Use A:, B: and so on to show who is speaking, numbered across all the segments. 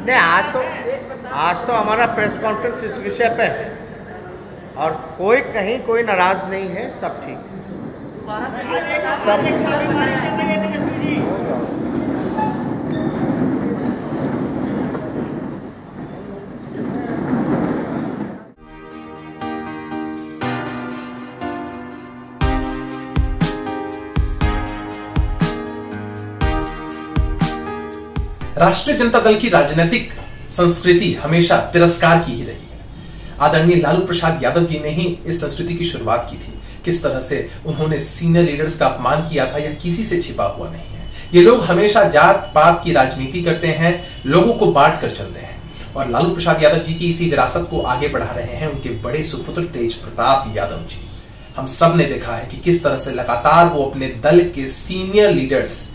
A: नहीं आज तो आज तो हमारा प्रेस कॉन्फ्रेंस इस विषय पे है और कोई कहीं कोई नाराज़ नहीं है सब ठीक
B: राष्ट्रीय जनता दल की राजनीतिक संस्कृति हमेशा तिरस्कार की ही रही है। आदरणीय लालू प्रसाद यादव जी ने ही इस संस्कृति की शुरुआत की थी। किस तरह से उन्होंने सीनियर लीडर्स का अपमान किया था, यह किसी से छिपा हुआ नहीं है। ये लोग हमेशा जात पात की राजनीति करते हैं, लोगों को बांट कर चलते हैं। और लालू प्रसाद यादव जी की इसी विरासत को आगे बढ़ा रहे हैं उनके बड़े सुपुत्र तेज प्रताप यादव जी। हम सबने देखा है कि किस तरह से लगातार वो अपने दल के सीनियर लीडर्स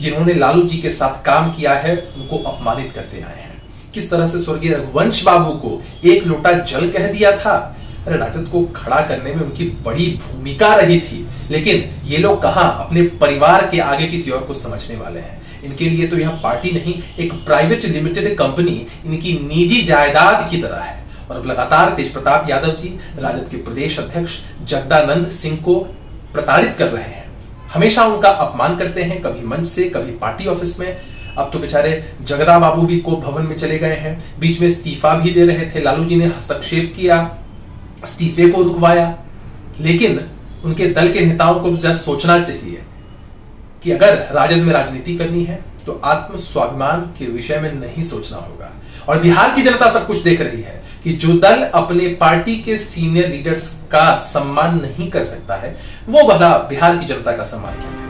B: जिन्होंने लालू जी के साथ काम किया है, उनको अपमानित करते आए हैं। किस तरह से स्वर्गीय रघुवंश बाबू को एक लोटा जल कह दिया था? अरे राजद को खड़ा करने में उनकी बड़ी भूमिका रही थी, लेकिन ये लोग कहा अपने परिवार के आगे किसी और को समझने वाले हैं? इनके लिए तो यह पार्टी नहीं, एक प्राइवेट लिमिटेड कंपनी इनकी निजी जायदाद की तरह है। और अब लगातार तेज प्रताप यादव जी, राजद के प्रदेश अध्यक्ष जगदानंद सिंह को प्रताड़ित कर रहे हैं। हमेशा उनका अपमान करते हैं, कभी मंच से, कभी पार्टी ऑफ़िस में। अब तो बेचारे जगदा बाबू भी कोर्ट भवन में चले गए हैं। बीच में इस्तीफा भी दे रहे थे। लालू जी ने हस्तक्षेप किया, इस्तीफे को रुकवाया। लेकिन उनके दल के नेताओं को जस्ट सोचना चाहिए कि अगर राजद में राजनीति करनी है तो आत्म स्वाभिमान के विषय में नहीं सोचना होगा। और बिहार की जनता सब कुछ देख रही है। कि जो दल अपने पार्टी के सीनियर लीडर्स का सम्मान नहीं कर सकता है, वो भला बिहार की जनता का सम्मान क्या? करेगा